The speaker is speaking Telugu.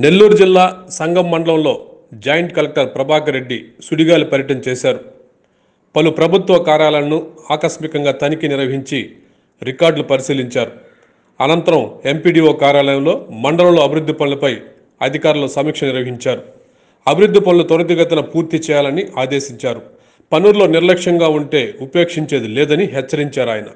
నెల్లూరు జిల్లా సంగం మండలంలో జాయింట్ కలెక్టర్ ప్రభాకర్ రెడ్డి సుడిగాలి పర్యటన చేశారు. పలు ప్రభుత్వ కార్యాలయాలను ఆకస్మికంగా తనిఖీ నిర్వహించి రికార్డులు పరిశీలించారు. అనంతరం ఎంపీడీఓ కార్యాలయంలో మండలంలో అభివృద్ధి పనులపై అధికారులు సమీక్ష నిర్వహించారు. అభివృద్ధి పనులు త్వరితగతిన పూర్తి చేయాలని ఆదేశించారు. పనుల్లో నిర్లక్ష్యంగా ఉంటే ఉపేక్షించేది లేదని హెచ్చరించారు ఆయన.